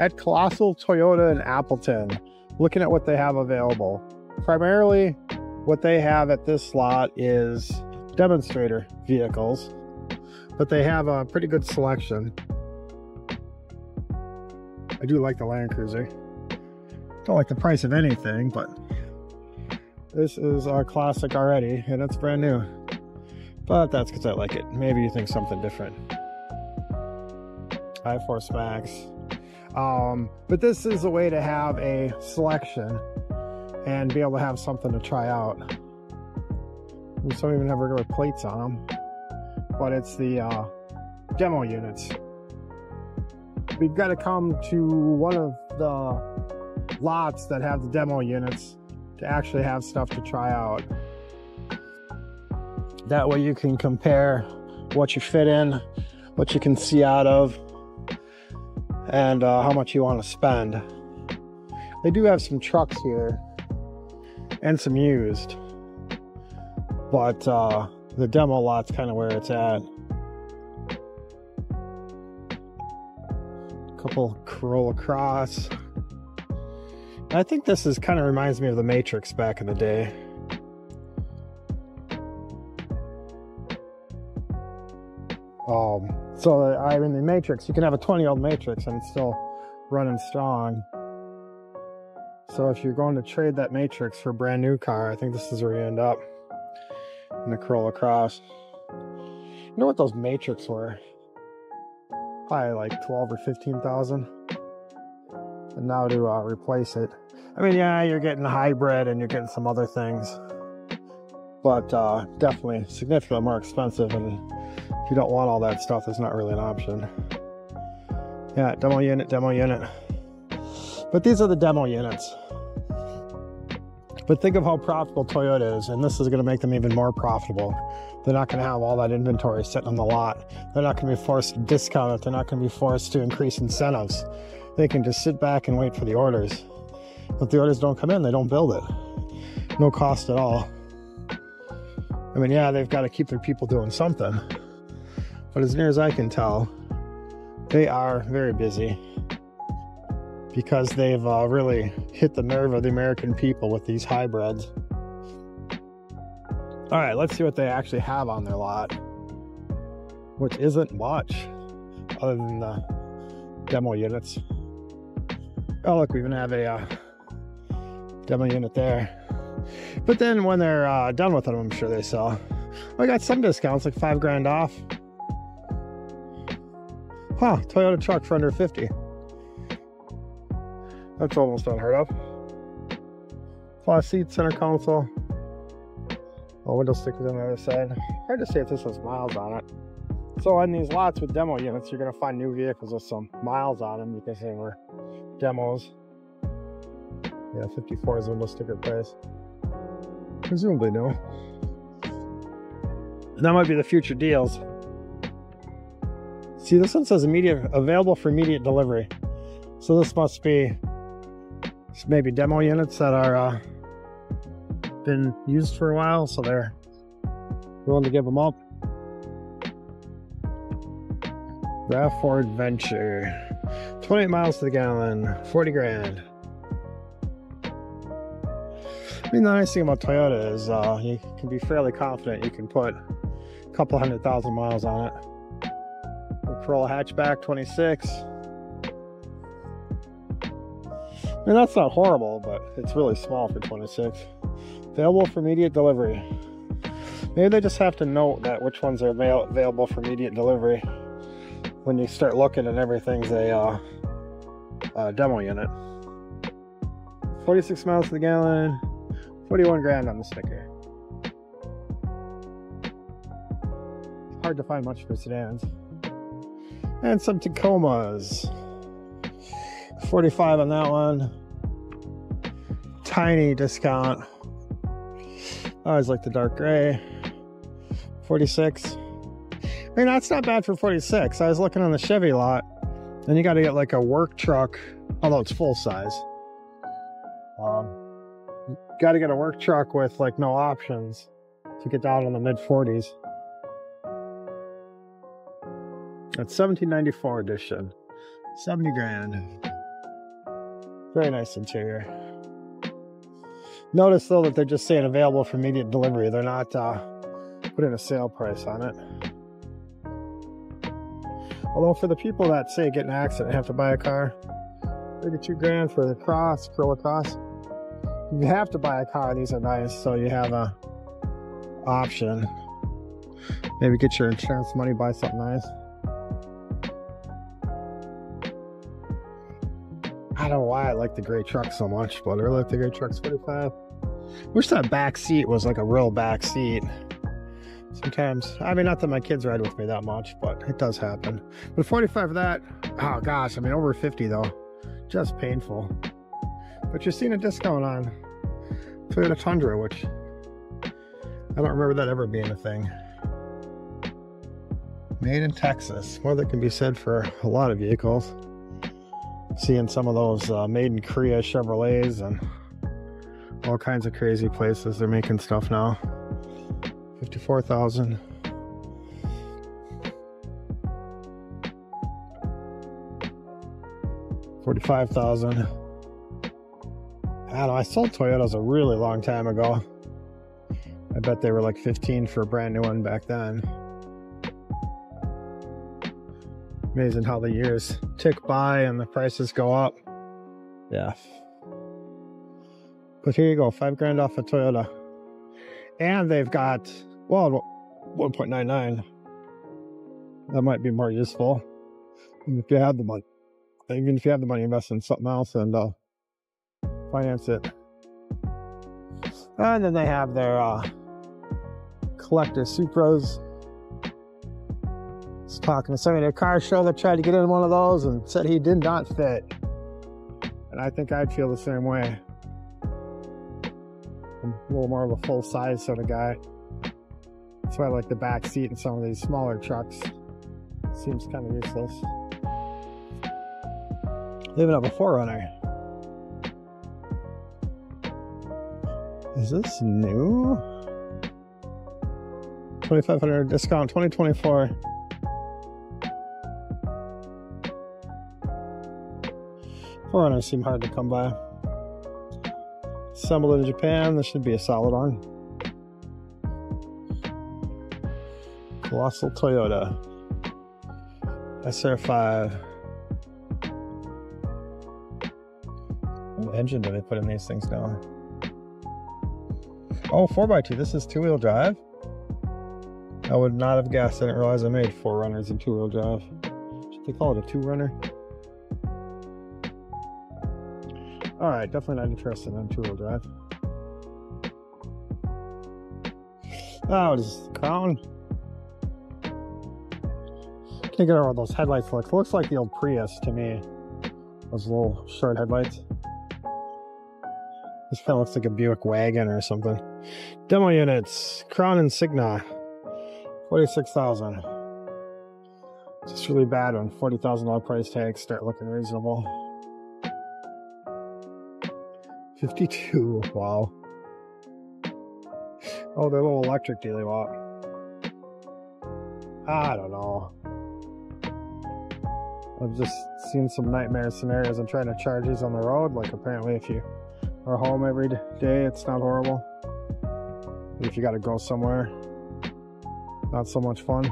at Kolosso Toyota in Appleton, looking at what they have available. Primarily, what they have at this slot is demonstrator vehicles, but they have a pretty good selection. I do like the Land Cruiser. Don't like the price of anything, but this is a classic already, and it's brand new. But that's because I like it. Maybe you think something different. I Force Max. Um, but this is a way to have a selection and be able to have something to try out. And some even have regular plates on them, but it's the uh, demo units. We've got to come to one of the lots that have the demo units to actually have stuff to try out. That way you can compare what you fit in, what you can see out of, and uh, how much you want to spend. They do have some trucks here and some used, but uh, the demo lot's kind of where it's at. A Couple Corolla Cross. I think this is kind of reminds me of the Matrix back in the day. Um, so I mean the Matrix, you can have a 20 year old Matrix and it's still running strong. So if you're going to trade that Matrix for a brand new car, I think this is where you end up in the Corolla Cross. You know what those Matrix were? Probably like 12 or 15,000. And now to uh, replace it, I mean, yeah, you're getting a hybrid and you're getting some other things, but uh, definitely significantly more expensive. And you don't want all that stuff, it's not really an option. Yeah, demo unit, demo unit. But these are the demo units. But think of how profitable Toyota is, and this is going to make them even more profitable. They're not going to have all that inventory sitting on the lot. They're not going to be forced to discount it. They're not going to be forced to increase incentives. They can just sit back and wait for the orders. If the orders don't come in, they don't build it. No cost at all. I mean, yeah, they've got to keep their people doing something. But as near as I can tell, they are very busy because they've uh, really hit the nerve of the American people with these hybrids. All right, let's see what they actually have on their lot, which isn't much other than the demo units. Oh, look, we even have a uh, demo unit there. But then when they're uh, done with them, I'm sure they sell. I got some discounts, like five grand off. Huh, Toyota truck for under 50. That's almost unheard of. Cloth seat, center console. Oh, window stickers on the other side. Hard to say if this has miles on it. So on these lots with demo units, you're gonna find new vehicles with some miles on them because they were demos. Yeah, 54 is window sticker price. Presumably no. And that might be the future deals. See, this one says immediate available for immediate delivery. So this must be maybe demo units that are uh, been used for a while, so they're willing to give them up. RAV4 Adventure, 28 miles to the gallon, 40 grand. I mean, the nice thing about Toyota is uh, you can be fairly confident you can put a couple hundred thousand miles on it. The Corolla hatchback, 26. And that's not horrible, but it's really small for 26. Available for immediate delivery. Maybe they just have to note that which ones are avail available for immediate delivery when you start looking and everything's a uh, uh, demo unit. 46 miles to the gallon, 41 grand on the sticker. Hard to find much for sedans. And some Tacomas. 45 on that one. Tiny discount. I always like the dark gray. 46. I mean, that's not bad for 46. I was looking on the Chevy lot, and you got to get like a work truck, although it's full size. Um, got to get a work truck with like no options to get down in the mid 40s. That's 1794 edition. 70 grand. Very nice interior. Notice though that they're just saying available for immediate delivery. They're not uh, putting a sale price on it. Although for the people that say get an accident and have to buy a car, 32 grand for the cross, Corolla Cross. You have to buy a car. These are nice, so you have a option. Maybe get your insurance money, buy something nice. I don't know why I like the gray truck so much, but I really like the gray trucks 45. Wish that back seat was like a real back seat. Sometimes, I mean, not that my kids ride with me that much, but it does happen. But 45 of that, oh gosh, I mean, over 50 though, just painful. But you're seeing a discount on Toyota Tundra, which I don't remember that ever being a thing. Made in Texas. More that can be said for a lot of vehicles. Seeing some of those uh, made in Korea Chevrolets and all kinds of crazy places they're making stuff now. 54,000. Forty-five thousand. I know. I sold Toyotas a really long time ago. I bet they were like 15 for a brand new one back then. Amazing how the years tick by and the prices go up. Yeah. But here you go, five grand off a Toyota. And they've got, well, 1.99. That might be more useful. if you have the money, even if you have the money, invest in something else and uh, finance it. And then they have their uh, collector Supras. Was talking to somebody at a car show that tried to get in one of those and said he did not fit. And I think I'd feel the same way. I'm a little more of a full size sort of guy. That's why I like the back seat in some of these smaller trucks. Seems kind of useless. Even have a 4Runner. Is this new? 2500 discount 2024. 4Runners seem hard to come by. Assembled in Japan, this should be a solid one. Kolosso Toyota SR5. What engine do they put in these things now? Oh, 4x2. This is two wheel drive. I would not have guessed. I didn't realize I made 4Runners in two wheel drive. Should they call it a two runner? Alright, definitely not interested in two wheel drive. Oh, what is this? Crown? Can't get over those headlights look. Looks like the old Prius to me. Those little short headlights. This kind of looks like a Buick wagon or something. Demo units. Crown Signia. 46,000. Just really bad when $40,000 price tags start looking reasonable. 52, wow. Oh, the little electric daily walk. I don't know. I've just seen some nightmare scenarios and trying to charge these on the road. Like apparently if you are home every day, it's not horrible. If you gotta go somewhere, not so much fun.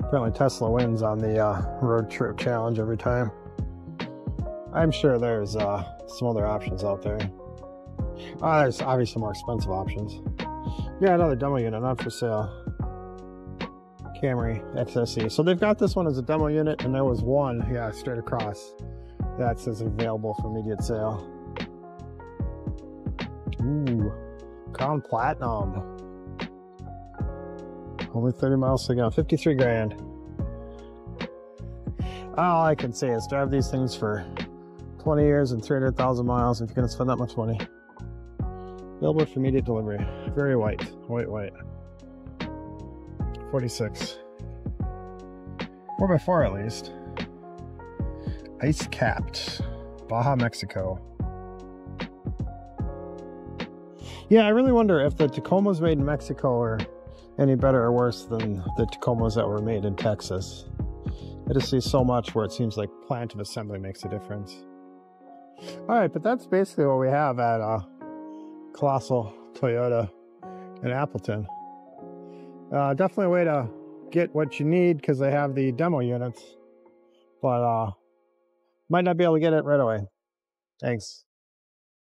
Apparently Tesla wins on the uh, road trip challenge every time. I'm sure there's uh, some other options out there. Uh, there's obviously more expensive options. Yeah, another demo unit, not for sale. Camry XSE. So they've got this one as a demo unit, and there was one, yeah, straight across that says available for immediate sale. Ooh, Crown Platinum. Only 30 miles to go. 53 grand. All I can say is drive these things for 20 years and 300,000 miles if you're going to spend that much money. Available for immediate delivery. Very white. White, white. 46. 4x4 at least. Ice capped. Baja, Mexico. Yeah, I really wonder if the Tacomas made in Mexico are any better or worse than the Tacomas that were made in Texas. I just see so much where it seems like plant of assembly makes a difference. All right, but that's basically what we have at uh, Kolosso Toyota in Appleton. Uh, definitely a way to get what you need because they have the demo units, but uh, might not be able to get it right away. Thanks.